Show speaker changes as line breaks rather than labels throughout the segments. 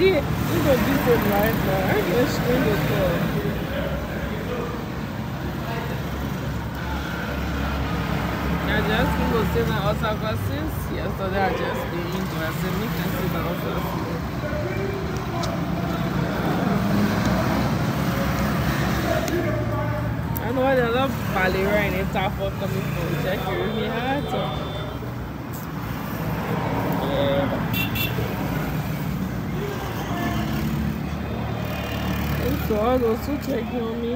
Kadi, you go do it right now. Can the call. I just been go see ulcer cause since yesterday I just been injured. I said, make them see my ulcer. I know there's a lot of malaria in it for coming from check it with me heart. Yeah. To all those who checking on me.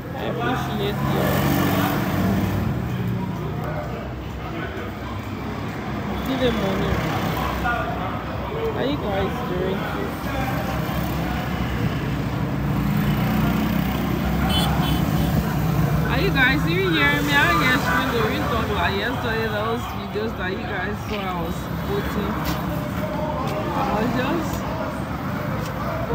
I appreciate you. Give them money. How you guys doing? Are you guys you hear me? I guess when the real talk like yesterday those videos that you guys saw I was putting. I was just So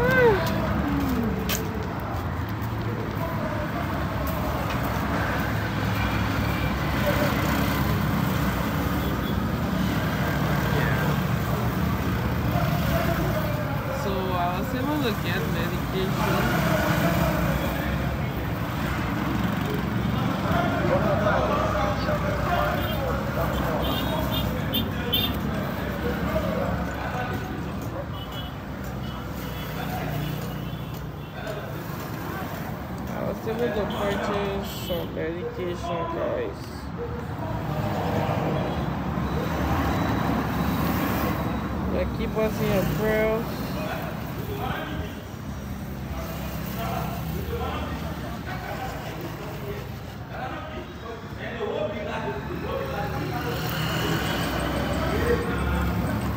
I was able to get medication. I was able to purchase guys. Yeah, keep us in your prayers.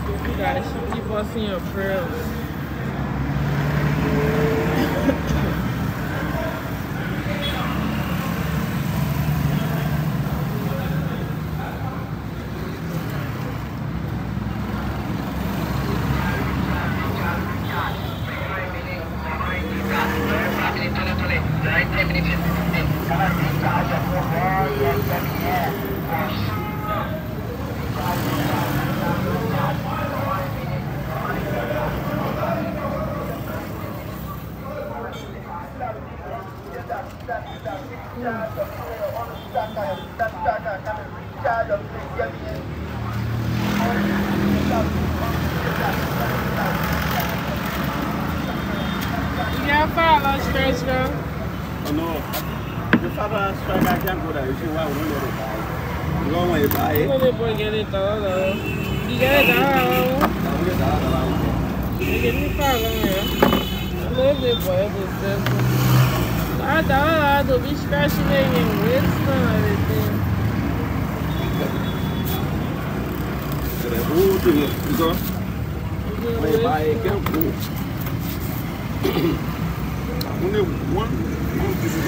You keep us in your prayers.
The father strike I can't go there. You see why we don't let it die. You don't want to buy
You
it.
know they boy get it todo, though. You get it all.
Now we get the other one.
You get me five on here. I love it, boy. It was simple. I thought I had to be scratching it and wisdom and
Only one, one piece of.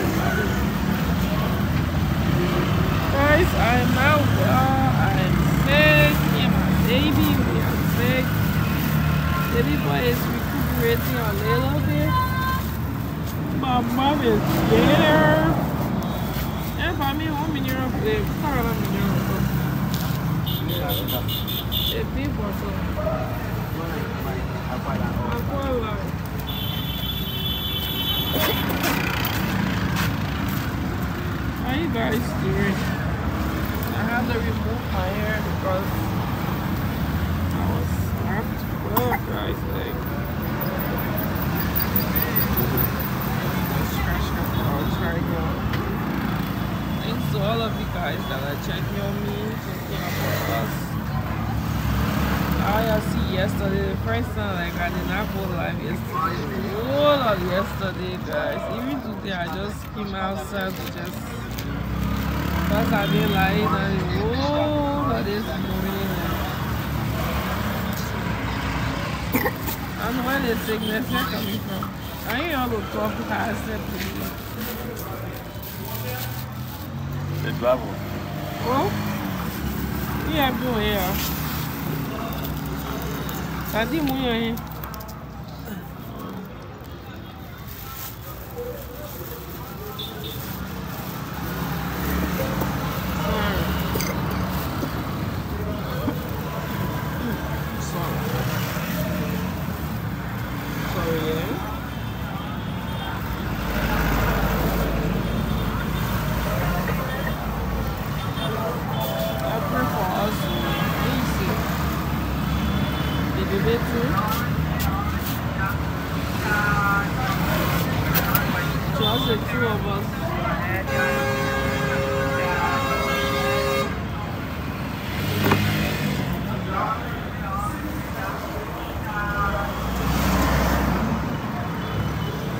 Guys, I'm out ah, well. I'm sick. Me and my baby, we are sick. Baby boy is recuperating a little bit. My mom is there. And for me, one minute of eh, the car, one minute of the people. So, player because I was starved to work, I think. Mm-hmm. Thanks to all of you guys that are checking on me, checking up on us. I y'all see yesterday, the first time like I did not go live yesterday. All of yesterday guys. Even today I just came outside to just because I've been lying and oh the sickness is coming from. I ain't all to talk how I said to you.
The travel.
Oh? Yeah, I'm doing here. Tadi mo yan eh. Sorry, eh? I pray for us. Easy. The baby too. Just the two of us.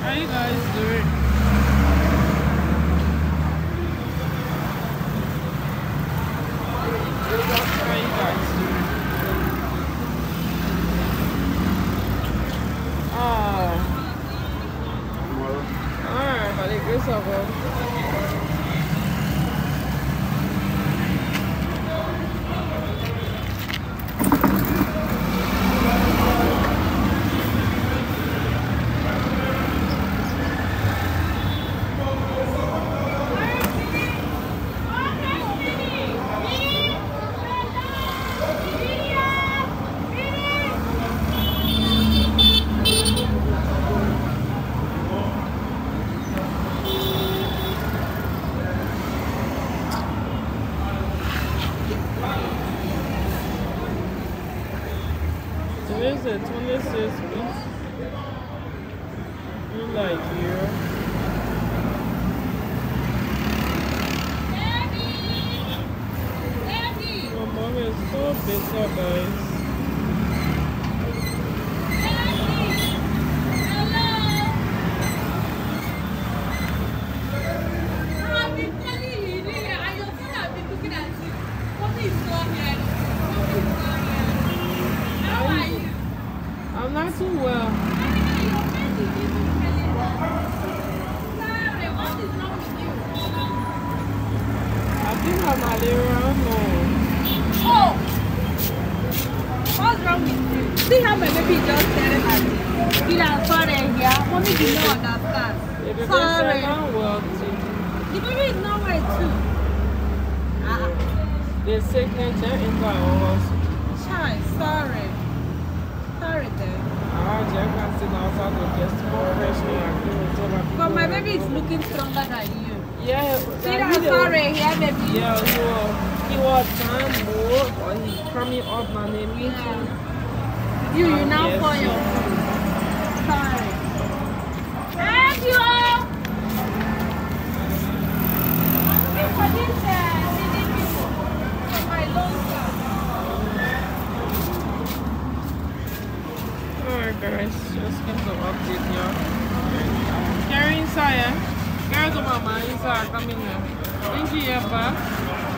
How you guys doing? How you guys doing? Oh, alright, by the grace of God. Today's the 26th week. You like here. My mom is bitter, guys. I'm not too well. I think I'm malaria. I.
Oh! What's wrong with you? See how my baby just staring at me. Feel I'm sorry here. Mommy did not understand.
You
Sorry.
I'm.
The baby is well too. Ah,
The just enter our house.
child, sorry. Sorry then.
I just can sit outside to get more fresh air and and
But my baby is looking stronger than you.
Yeah,
See
video-
sorry here, baby.
Yeah, he was, he was trying more, he's coming up my name. Me
Yeah.
too.
You, you now for your food. Sorry. Thank you. I'm for this uh, people for my loan.
Alright guys, just came to update y'all. Carry inside, eh? To mama inside, come in here. Thank you, yeah,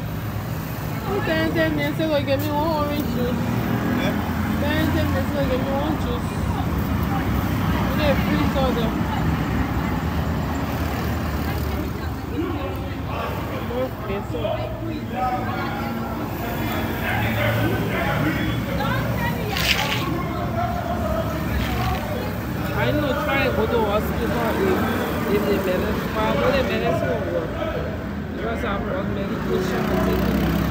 you tell me, say, me one orange juice. Can't tell me, say, me one juice. You need a so. I know try go to hospital if, if they balance, but the balance won't work. Because I'm on medication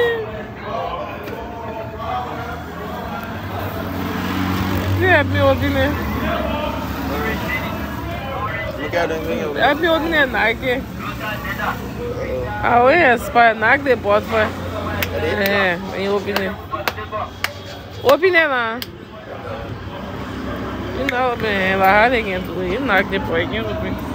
You help me holding it.
Look at them things over
Help me holding it, Nike. Ah, oui, c'est pas Nike des portes, frère.
there.
É, vem open it. Open it, man. You know, man, like how they can do it.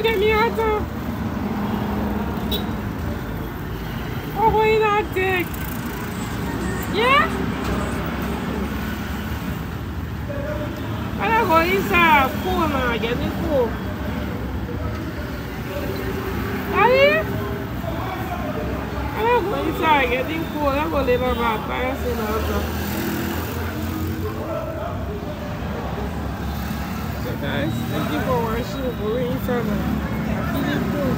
Look at me, Otto. Oh, wait, that dick. Yeah? I don't go inside. Cool now. Get it cool. Are you? I'm going inside. Get it cool. I'm going to leave about guys, thank you for watching. We're inside now. I feel